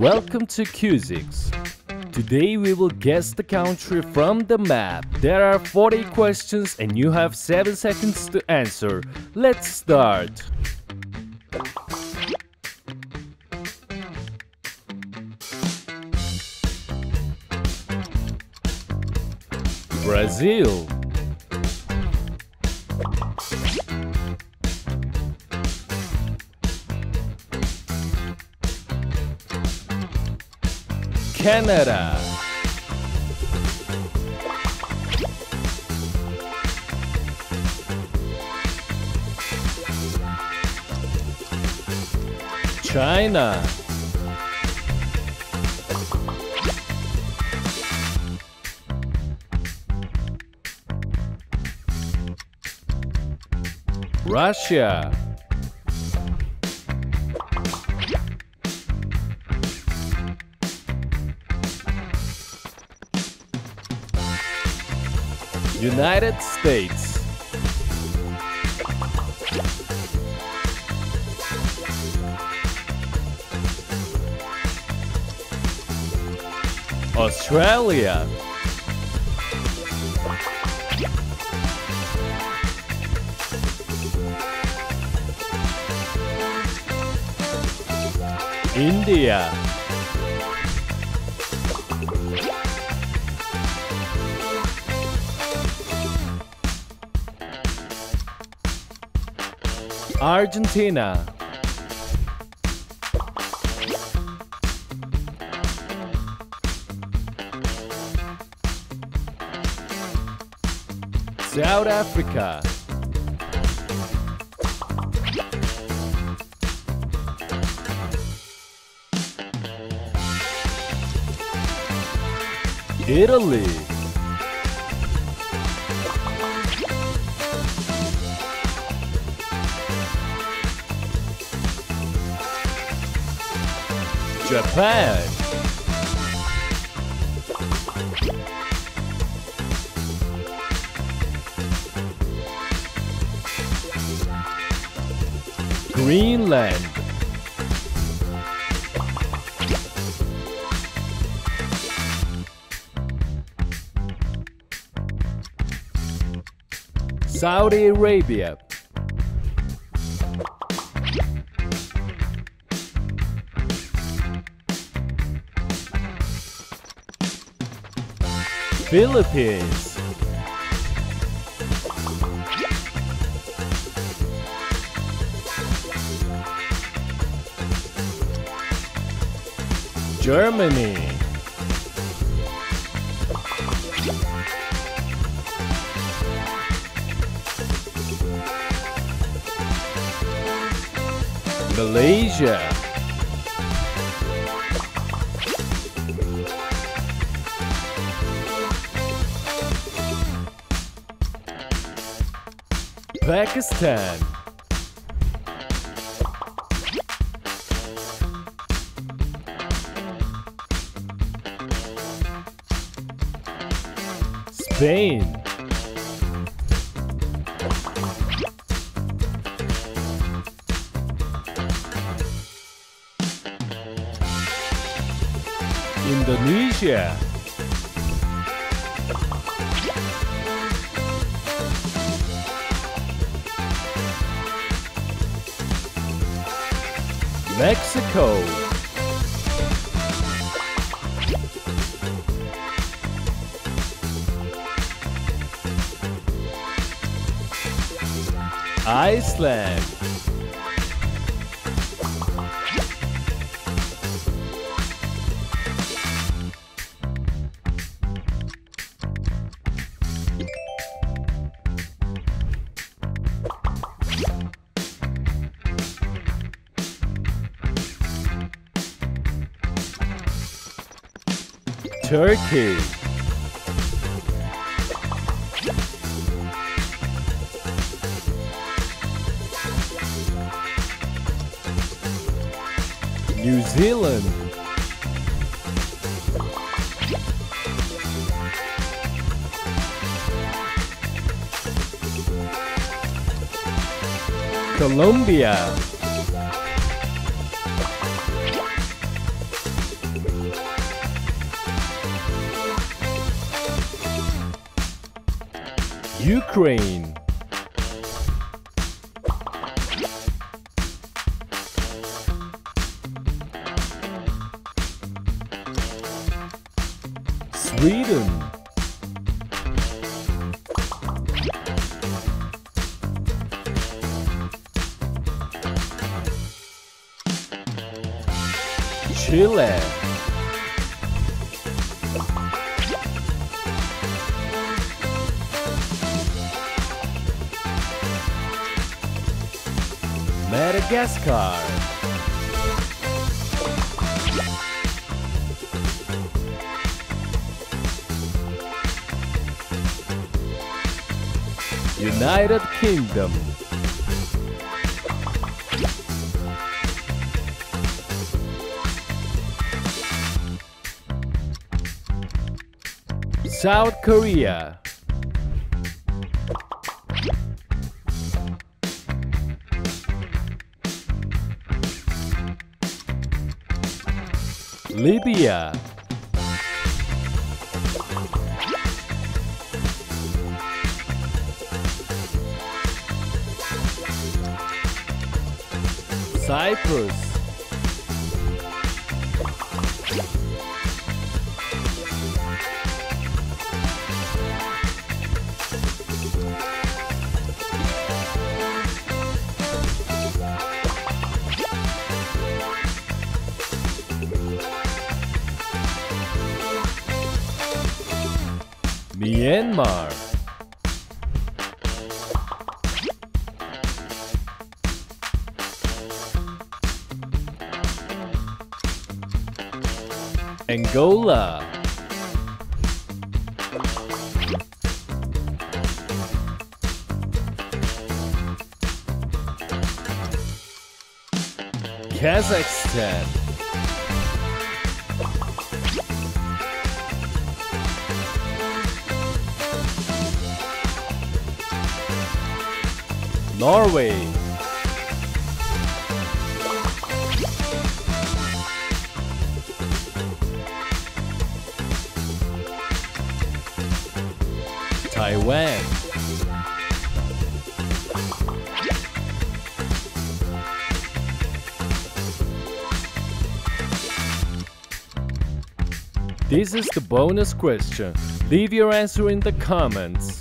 Welcome to Quiz X. Today we will guess the country from the map. There are 40 questions and you have 7 seconds to answer. Let's start. Brazil Canada. China. Russia United States. Australia. India Argentina. South Africa. Italy Japan. Greenland. Saudi Arabia Philippines. Germany. Malaysia Pakistan. Spain. Indonesia Mexico. Iceland Turkey. New Zealand. Colombia Ukraine. Sweden. Chile Madagascar United Kingdom. South Korea Libya Cyprus Myanmar. Angola. Kazakhstan Norway Taiwan This is the bonus question. Leave your answer in the comments.